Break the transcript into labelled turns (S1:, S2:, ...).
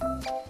S1: Música